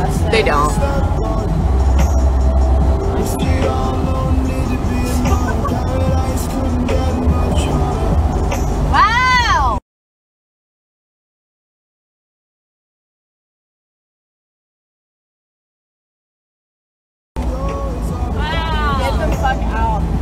don't. They don't. Wow! Wow. Get the fuck out.